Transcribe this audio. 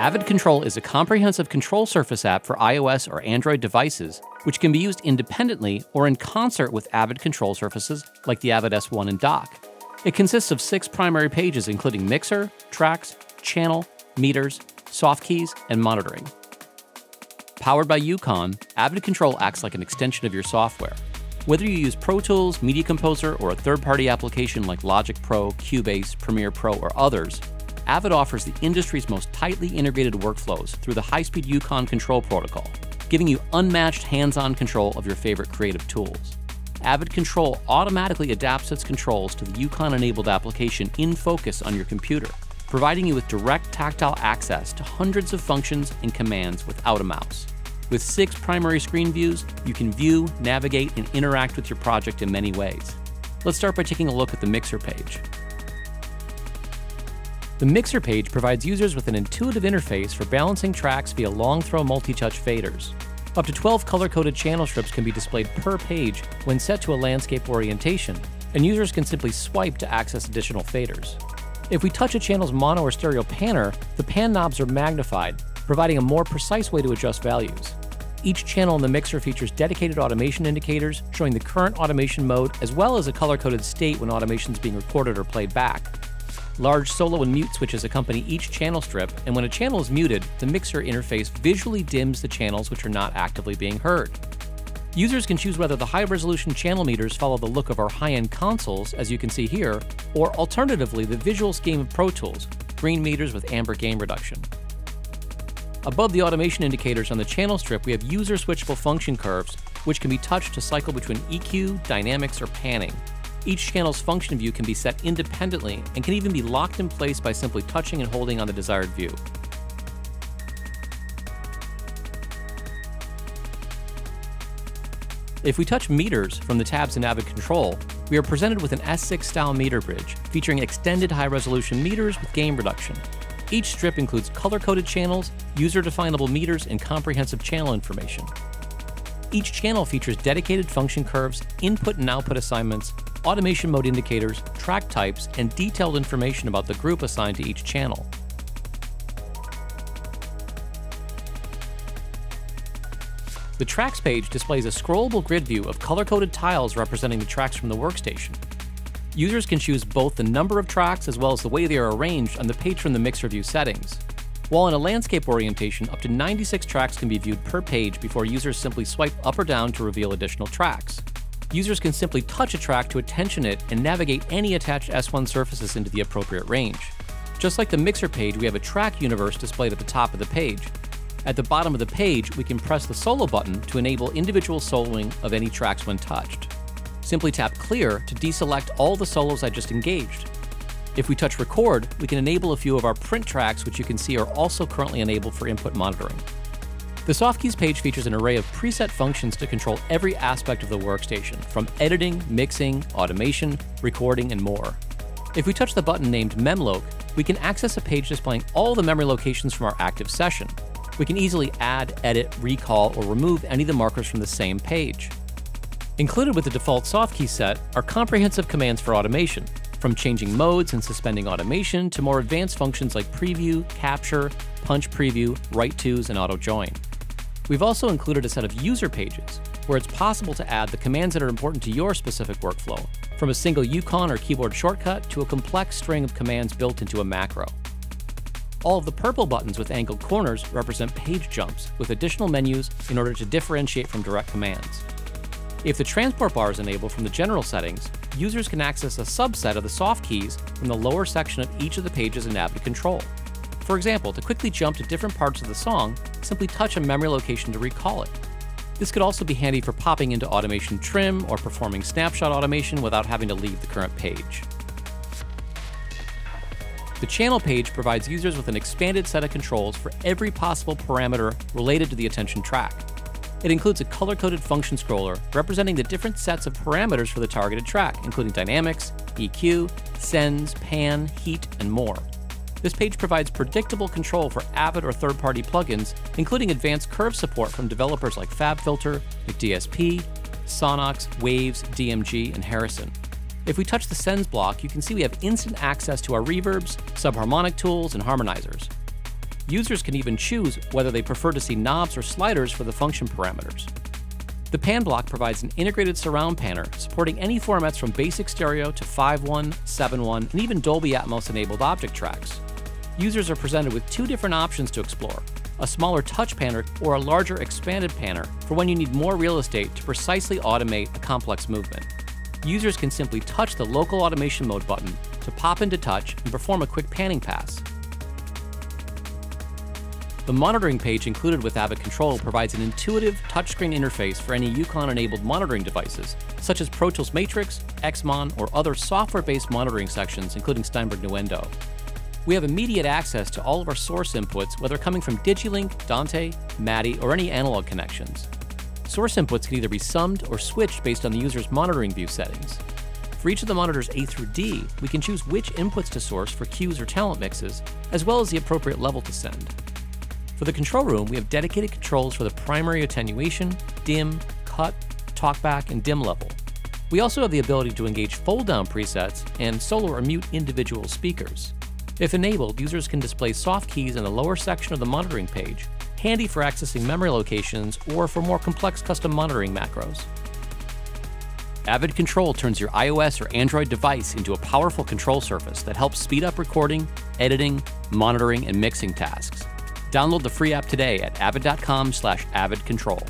Avid Control is a comprehensive control surface app for iOS or Android devices, which can be used independently or in concert with Avid control surfaces like the Avid S1 and dock. It consists of six primary pages, including mixer, tracks, channel, meters, soft keys, and monitoring. Powered by EUCON, Avid Control acts like an extension of your software. Whether you use Pro Tools, Media Composer, or a third party application like Logic Pro, Cubase, Premiere Pro, or others, Avid offers the industry's most tightly integrated workflows through the high speed EUCON control protocol, giving you unmatched hands on control of your favorite creative tools. Avid Control automatically adapts its controls to the EUCON enabled application in focus on your computer, providing you with direct tactile access to hundreds of functions and commands without a mouse. With six primary screen views, you can view, navigate, and interact with your project in many ways. Let's start by taking a look at the Mixer page. The Mixer page provides users with an intuitive interface for balancing tracks via long throw multi touch faders. Up to 12 color coded channel strips can be displayed per page when set to a landscape orientation, and users can simply swipe to access additional faders. If we touch a channel's mono or stereo panner, the pan knobs are magnified, providing a more precise way to adjust values. Each channel in the mixer features dedicated automation indicators showing the current automation mode as well as a color coded state when automation is being recorded or played back. Large solo and mute switches accompany each channel strip, and when a channel is muted, the mixer interface visually dims the channels which are not actively being heard. Users can choose whether the high resolution channel meters follow the look of our high end consoles, as you can see here, or alternatively the visual scheme of Pro Tools, green meters with amber gain reduction. Above the automation indicators on the channel strip, we have user switchable function curves, which can be touched to cycle between EQ, dynamics, or panning. Each channel's function view can be set independently and can even be locked in place by simply touching and holding on the desired view. If we touch meters from the tabs in Avid Control, we are presented with an S6 style meter bridge featuring extended high resolution meters with gain reduction. Each strip includes color coded channels, user definable meters, and comprehensive channel information. Each channel features dedicated function curves, input and output assignments, automation mode indicators, track types, and detailed information about the group assigned to each channel. The Tracks page displays a scrollable grid view of color-coded tiles representing the tracks from the workstation. Users can choose both the number of tracks as well as the way they are arranged on the page from the Mixer View settings. While in a landscape orientation, up to 96 tracks can be viewed per page before users simply swipe up or down to reveal additional tracks. Users can simply touch a track to attention it and navigate any attached S1 surfaces into the appropriate range. Just like the Mixer page, we have a track universe displayed at the top of the page. At the bottom of the page, we can press the solo button to enable individual soloing of any tracks when touched. Simply tap Clear to deselect all the solos I just engaged. If we touch Record, we can enable a few of our print tracks, which you can see are also currently enabled for input monitoring. The Softkeys page features an array of preset functions to control every aspect of the workstation, from editing, mixing, automation, recording, and more. If we touch the button named Memloc, we can access a page displaying all the memory locations from our active session. We can easily add, edit, recall, or remove any of the markers from the same page. Included with the default Softkeys set are comprehensive commands for automation, from changing modes and suspending automation to more advanced functions like preview, capture, punch preview, write tos, and auto join. We've also included a set of user pages where it's possible to add the commands that are important to your specific workflow, from a single EUCON or keyboard shortcut to a complex string of commands built into a macro. All of the purple buttons with angled corners represent page jumps with additional menus in order to differentiate from direct commands. If the transport bar is enabled from the general settings, users can access a subset of the soft keys from the lower section of each of the pages in Avid Control. For example, to quickly jump to different parts of the song, simply touch a memory location to recall it. This could also be handy for popping into automation trim or performing snapshot automation without having to leave the current page. The channel page provides users with an expanded set of controls for every possible parameter related to the attention track. It includes a color-coded function scroller representing the different sets of parameters for the targeted track, including dynamics, EQ, sends, pan, heat, and more. This page provides predictable control for Avid or third-party plugins, including advanced curve support from developers like FabFilter, McDSP, Sonnox, Waves, DMG, and Harrison. If we touch the Sends block, you can see we have instant access to our reverbs, subharmonic tools, and harmonizers. Users can even choose whether they prefer to see knobs or sliders for the function parameters. The pan block provides an integrated surround panner supporting any formats from basic stereo to 5.1, 7.1, and even Dolby Atmos enabled object tracks. Users are presented with two different options to explore a smaller touch panner or a larger expanded panner for when you need more real estate to precisely automate a complex movement. Users can simply touch the local automation mode button to pop into touch and perform a quick panning pass. The monitoring page included with Avid Control provides an intuitive touchscreen interface for any EUCON-enabled monitoring devices, such as Pro Tools Matrix, Xmon, or other software-based monitoring sections, including Steinberg Nuendo. We have immediate access to all of our source inputs, whether coming from Digilink, Dante, MADI, or any analog connections. Source inputs can either be summed or switched based on the user's monitoring view settings. For each of the monitors A through D, we can choose which inputs to source for cues or talent mixes, as well as the appropriate level to send. For the control room, we have dedicated controls for the primary attenuation, dim, cut, talkback, and dim level. We also have the ability to engage fold-down presets and solo or mute individual speakers. If enabled, users can display soft keys in the lower section of the monitoring page, handy for accessing memory locations or for more complex custom monitoring macros. Avid Control turns your iOS or Android device into a powerful control surface that helps speed up recording, editing, monitoring, and mixing tasks. Download the free app today at avid.com slash avidcontrol.